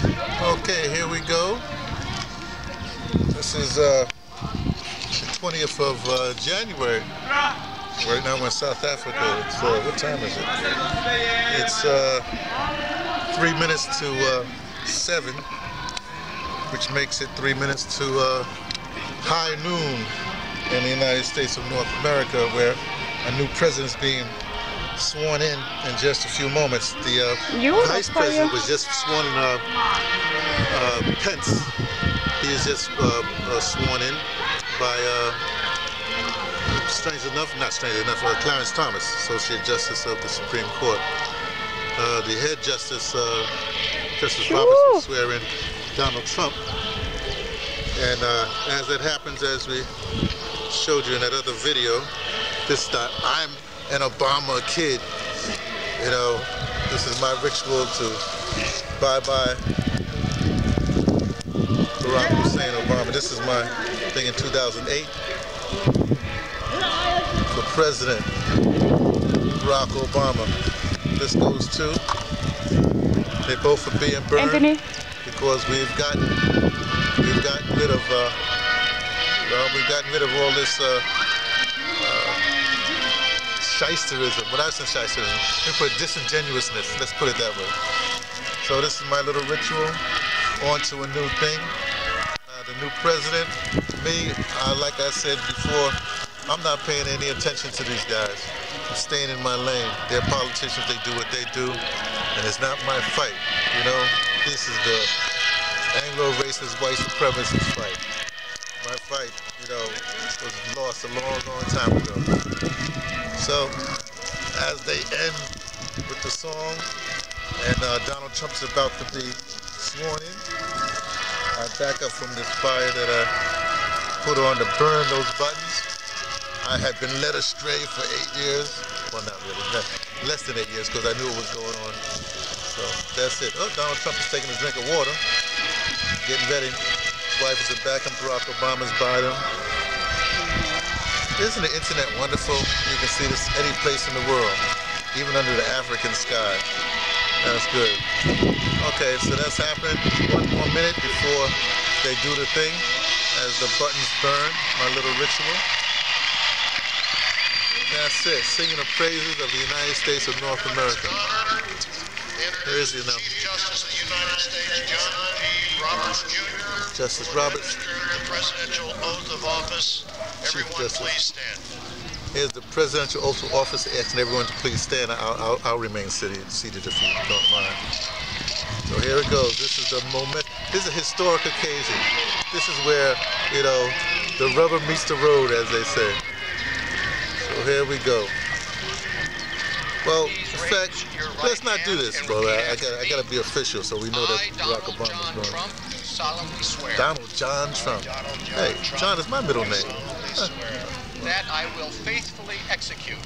Okay, here we go. This is uh, the 20th of uh, January. Right now we're in South Africa. It's, uh, what time is it? It's uh, three minutes to uh, seven, which makes it three minutes to uh, high noon in the United States of North America, where a new president's being sworn in in just a few moments. The uh, You vice president was just sworn in. Uh, uh, Pence, he is just uh, uh, sworn in by, uh, strange enough, not strange enough, uh, Clarence Thomas, Associate Justice of the Supreme Court. Uh, the head justice, uh, Justice. Roberts, will swear in Donald Trump. And uh, as it happens, as we showed you in that other video, this time I'm an Obama kid. You know, this is my ritual to bye-bye Barack Hussein Obama. This is my thing in 2008 for President Barack Obama. This goes to, they both are being burned Anthony, because we've gotten, we've gotten rid of, uh, well, we've gotten rid of all this, uh, uh, shysterism. Well, that's not shysterism. We put disingenuousness. Let's put it that way. So this is my little ritual. On to a new thing. Uh, the new president. Me, uh, like I said before, I'm not paying any attention to these guys. I'm staying in my lane. They're politicians. They do what they do, and it's not my fight. You know, this is the Anglo-racist white supremacist fight. My fight, you know, was lost a long, long time ago. So, as they end with the song, and uh, Donald Trump's about to be sworn in, I back up from this fire that I put on to burn those buttons. I had been led astray for eight years. Well, not really, less, than eight years, because I knew what was going on. So that's it. Oh, Donald Trump is taking a drink of water, getting ready. His wife is in back, and Barack Obama's by them. Isn't the internet wonderful? You can see this any place in the world, even under the African sky. That's good. Okay, so that's happened. One more minute before they do the thing as the buttons burn, my little ritual. That's it, singing the praises of the United States of North America. Here is the Chief. Justice of the United States, John P. Roberts Jr. Justice Roberts, presidential oath of office. Chief Everyone, Justice. here's the presidential oath of office, asking everyone to please stand. I'll, I'll, I'll remain seated, seated if you don't mind. So here it goes. This is the moment. This is a historic occasion. This is where, you know, the rubber meets the road, as they say. So here we go. Well, in fact, let's not do this, brother. I, I got, I got to be official, so we know that Barack Obama's John going. Trump, do solemnly swear Donald John Trump. Hey, John is my middle name. Swear that I will faithfully execute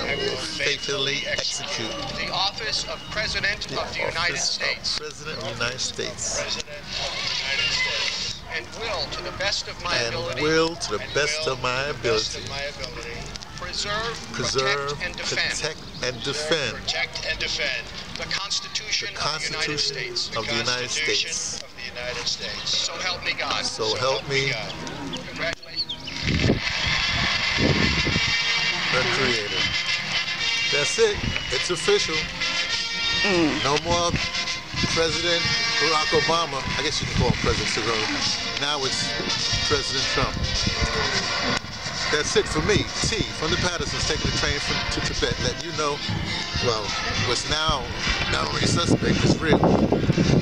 I will faithfully execute the office of President of the United States President of the United States. President of the United States. and will, to the best of my And ability, will, to the and best will, of my to the best of my ability, preserve, preserve, protect, and defend protect, and defend protect and defend the Constitution, the of the United Constitution States. of the United States. of the United States. So help me God. So help me, God. The Creator. That's it. It's official. Mm. No more President Barack Obama. I guess you can call him President Cyril. Now it's President Trump. That's it for me. T from the Pattersons taking the train from, to Tibet, letting you know, well, what's now not only suspect, it's real.